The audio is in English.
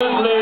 Leslie